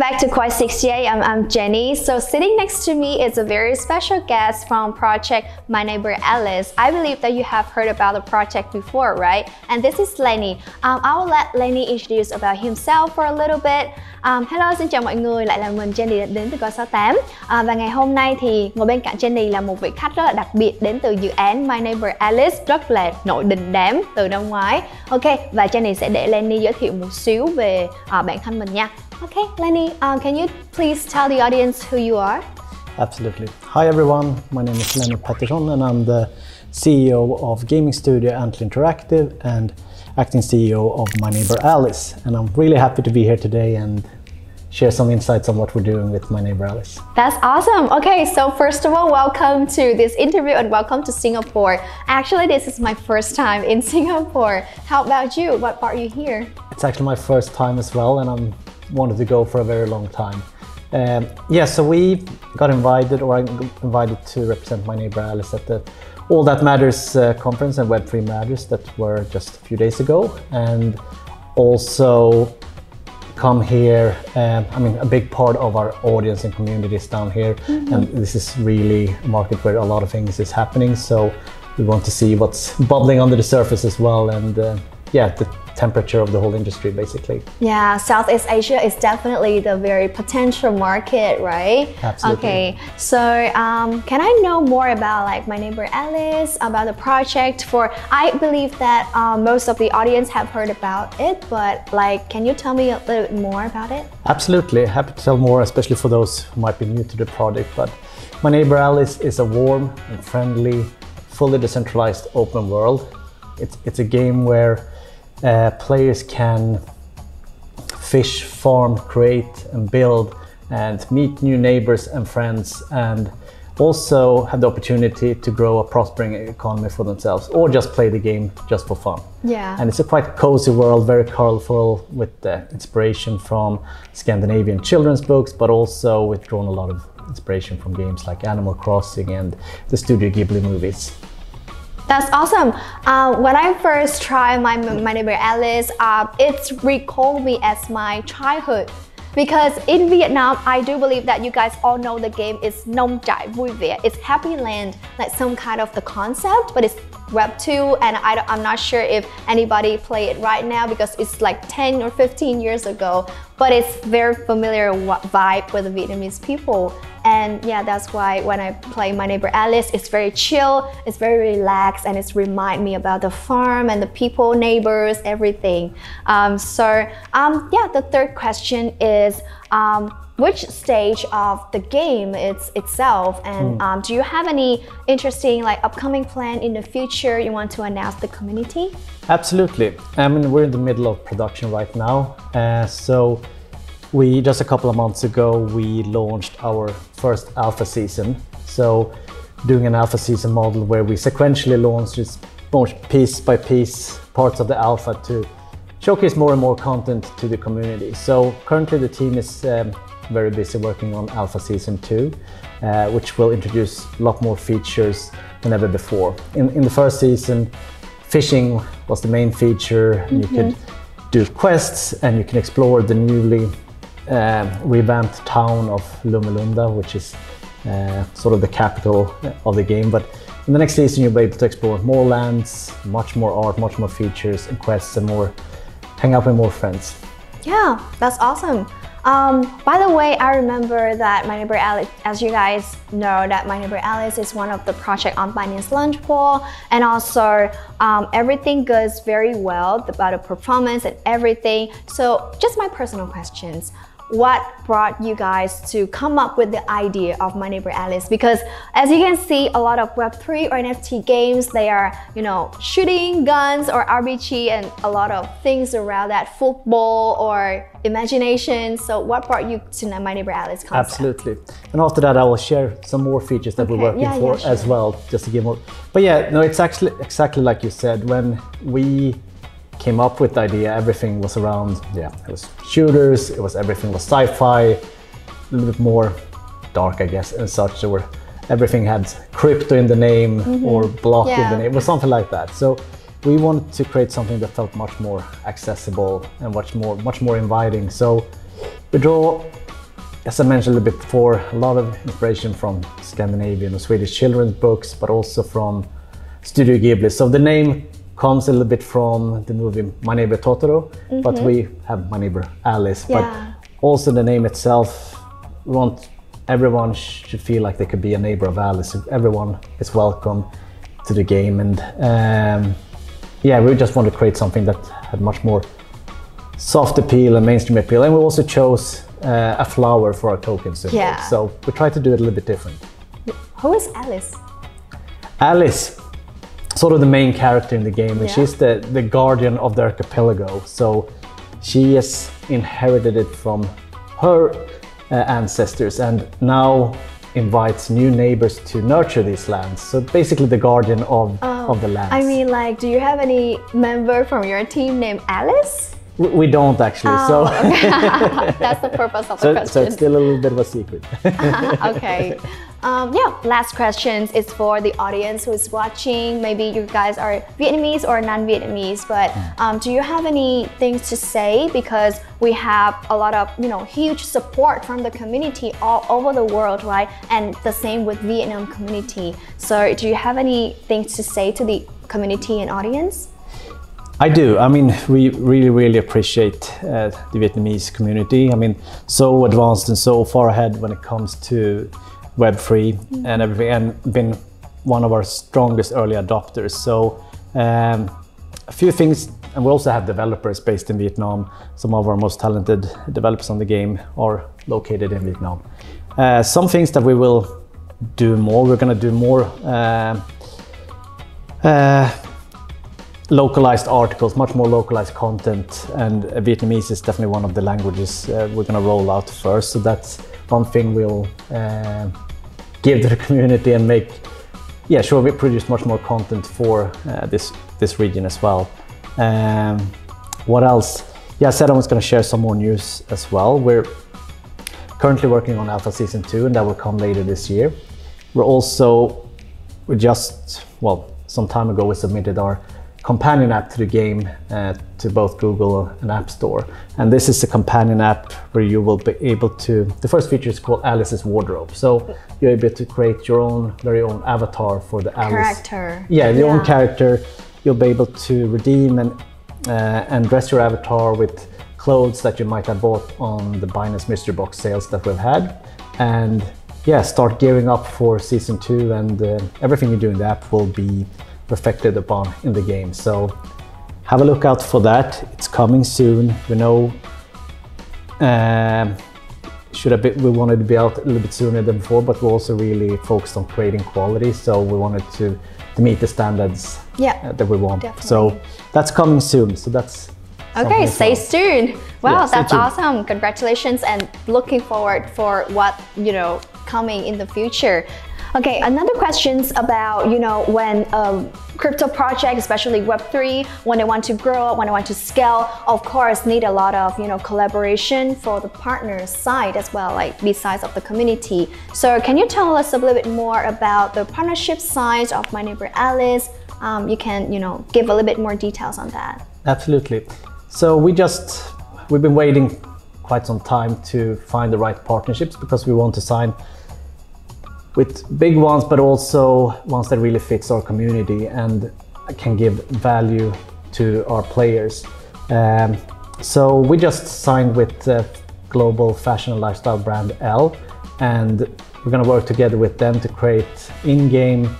back to Koi 68. I'm, I'm Jenny. So sitting next to me is a very special guest from project My Neighbor Alice. I believe that you have heard about the project before, right? And this is Lenny. Um, I will let Lenny introduce about himself for a little bit. Um, hello, xin chào mọi người, lại là mình Jenny đến từ Koi 68 à, Và ngày hôm nay thì ngồi bên cạnh Jenny là một vị khách rất là đặc biệt đến từ dự án My Neighbor Alice rất là nội đình đám từ năm ngoái Ok, và Jenny sẽ để Lenny giới thiệu một xíu về uh, bản thân mình nha Okay, Lenny, uh, can you please tell the audience who you are? Absolutely. Hi everyone, my name is Lenny Pettersson and I'm the CEO of gaming studio Antler Interactive and acting CEO of My Neighbor Alice. And I'm really happy to be here today and share some insights on what we're doing with My Neighbor Alice. That's awesome. Okay, so first of all, welcome to this interview and welcome to Singapore. Actually, this is my first time in Singapore. How about you? What brought you here? It's actually my first time as well and I'm wanted to go for a very long time. Um, yeah, so we got invited, or I invited to represent my neighbor Alice at the All That Matters uh, conference and Web3 Matters that were just a few days ago, and also come here. Um, I mean, a big part of our audience and community is down here, mm -hmm. and this is really a market where a lot of things is happening. So we want to see what's bubbling under the surface as well, and uh, yeah, the temperature of the whole industry basically. Yeah, Southeast Asia is definitely the very potential market, right? Absolutely. Okay, so um, can I know more about like my neighbor Alice, about the project for, I believe that um, most of the audience have heard about it, but like, can you tell me a little bit more about it? Absolutely, happy to tell more, especially for those who might be new to the project, but my neighbor Alice is a warm and friendly, fully decentralized open world. It's, it's a game where uh, players can fish, farm, create and build and meet new neighbors and friends and also have the opportunity to grow a prospering economy for themselves or just play the game just for fun. Yeah. And it's a quite cozy world, very colorful with uh, inspiration from Scandinavian children's books, but also we've drawn a lot of inspiration from games like Animal Crossing and the Studio Ghibli movies. That's awesome. Uh, when I first tried my, my neighbor Alice, uh, it's recalled me as my childhood. Because in Vietnam, I do believe that you guys all know the game is Nông Trại Vui Vẻ. It's Happy Land, like some kind of the concept, but it's Web 2 and I am not sure if anybody play it right now because it's like 10 or 15 years ago but it's very familiar vibe with the Vietnamese people. And yeah that's why when I play My Neighbor Alice it's very chill it's very relaxed and it's remind me about the farm and the people neighbors everything. Um, so um, yeah the third question is um, which stage of the game it's itself and mm. um, do you have any interesting like upcoming plan in the future you want to announce the community? Absolutely. I mean we're in the middle of production right now uh, so we just a couple of months ago we launched our first alpha season. So doing an alpha season model where we sequentially launch just piece by piece parts of the alpha to showcase more and more content to the community. So currently the team is um, very busy working on Alpha Season 2, uh, which will introduce a lot more features than ever before. In, in the first season, fishing was the main feature. Mm -hmm. You could do quests and you can explore the newly uh, revamped town of Lummelunda, which is uh, sort of the capital of the game. But in the next season, you'll be able to explore more lands, much more art, much more features and quests and more, hang out with more friends. Yeah, that's awesome. Um, by the way, I remember that My Neighbor Alice, as you guys know, that My Neighbor Alice is one of the project on Binance Launch Pool, and also um, everything goes very well about the performance and everything. So just my personal questions what brought you guys to come up with the idea of My Neighbor Alice because as you can see a lot of web3 or NFT games they are you know shooting guns or RPG and a lot of things around that football or imagination so what brought you to My Neighbor Alice concept? Absolutely and after that I will share some more features that okay. we're working yeah, for yeah, sure. as well just to give more but yeah no it's actually exactly like you said when we came up with the idea, everything was around, yeah, it was shooters, it was everything was sci-fi, a little bit more dark, I guess, and such. There were everything had crypto in the name mm -hmm. or block yeah. in the name, was something like that. So we wanted to create something that felt much more accessible and much more, much more inviting. So we draw as I mentioned a little bit before, a lot of inspiration from Scandinavian or Swedish children's books, but also from Studio Ghibli. So the name comes a little bit from the movie My Neighbor Totoro, but we have My Neighbor Alice. Yeah. But also the name itself, we want everyone should feel like they could be a neighbor of Alice. Everyone is welcome to the game, and um, yeah, we just want to create something that had much more soft appeal and mainstream appeal. And we also chose uh, a flower for our token symbol. Yeah. So we tried to do it a little bit different. Who is Alice? Alice, sort of the main character in the game, and Yeah. she's the, the guardian of the archipelago. So she has inherited it from her uh, ancestors and now invites new neighbors to nurture these lands. So basically, the guardian of, of the lands. Oh, I mean, like, do you have any member from your team named Alice? We, don't actually. so, That's the purpose of the so, question. so it's still a little bit of a secret. okay. Um, yeah, last questions is for the audience who is watching. Maybe you guys are Vietnamese or non-Vietnamese, but um, do you have any things to say? Because we have a lot of, you know, huge support from the community all over the world, right? And the same with Vietnam community. So do you have any things to say to the community and audience? I do. I mean, we really, really appreciate uh, the Vietnamese community. I mean, so advanced and so far ahead when it comes to Web3 and everything, and been one of our strongest early adopters. So, um, a few things, and we also have developers based in Vietnam. Some of our most talented developers on the game are located in Vietnam. Uh, some things that we will do more. We're going to do more. Uh, uh, localized articles, much more localized content, and Vietnamese is definitely one of the languages uh, we're going to roll out first. So that's one thing we'll uh, give to the community and make, yeah, sure we produce much more content for uh, this this region as well. Um, what else? Yeah, I was going to share some more news as well. We're currently working on Alpha Season 2 and that will come later this year. We're also, we just, well, some time ago we submitted our companion app to the game uh, to both Google and App Store. And this is a companion app where you will be able to, the first feature is called Alice's Wardrobe. So you're able to create your own, very own avatar for the Alice. Character. Yeah, your own character. You'll be able to redeem and uh, and dress your avatar with clothes that you might have bought on the Binance Mystery Box sales that we've had, and yeah, start gearing up for season two. And uh, everything you do in the app will be reflected upon in the game. So have a look out for that. It's coming soon. We know. Um, should have been, we wanted to be out a little bit sooner than before, but we also really focused on creating quality. So we wanted to, to meet the standards Yeah. uh, that we want. Definitely. So that's coming soon. So that's Okay, stay as tuned. Wow, Yeah, that's awesome. Congratulations and looking forward for what, you know, coming in the future. Okay, another questions about, you know, when um, crypto project, especially Web3, when they want to grow, when they want to scale, of course, need a lot of, you know, collaboration for the partner side as well, like besides of the community. So can you tell us a little bit more about the partnership side of My Neighbor Alice? Um, you can, you know, give a little bit more details on that. Absolutely. So we just we've been waiting quite some time to find the right partnerships because we want to sign with big ones, but also ones that really fits our community and can give value to our players. Um, so we just signed with uh, global fashion and lifestyle brand ELLE, and we're going to work together with them to create in-game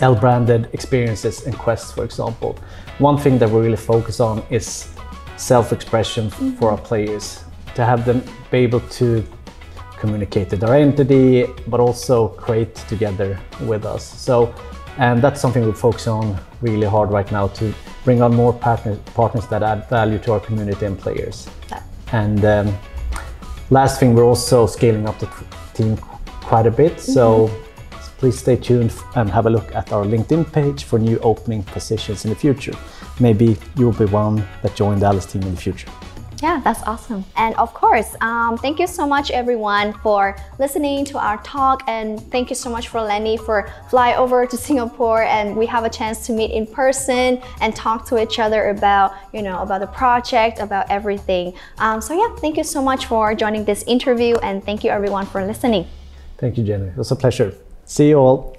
ELLE branded experiences and quests, for example. One thing that we really focus on is self expression for our players, to have them be able to communicate our entity, but also create together with us. So, and that's something we focus on really hard right now to bring on more partners, partners that add value to our community and players. That- And um, last thing, we're also scaling up the team quite a bit. So please stay tuned and have a look at our LinkedIn page for new opening positions in the future. Maybe you'll be one that joined the Alice team in the future. Yeah, that's awesome. And of course, um, thank you so much everyone for listening to our talk and thank you so much for Lenny for fly over to Singapore and we have a chance to meet in person and talk to each other about, you know, about the project, about everything. Um, so yeah, thank you so much for joining this interview and thank you everyone for listening. Thank you, Jenny. It was a pleasure. See you all.